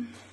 Mm.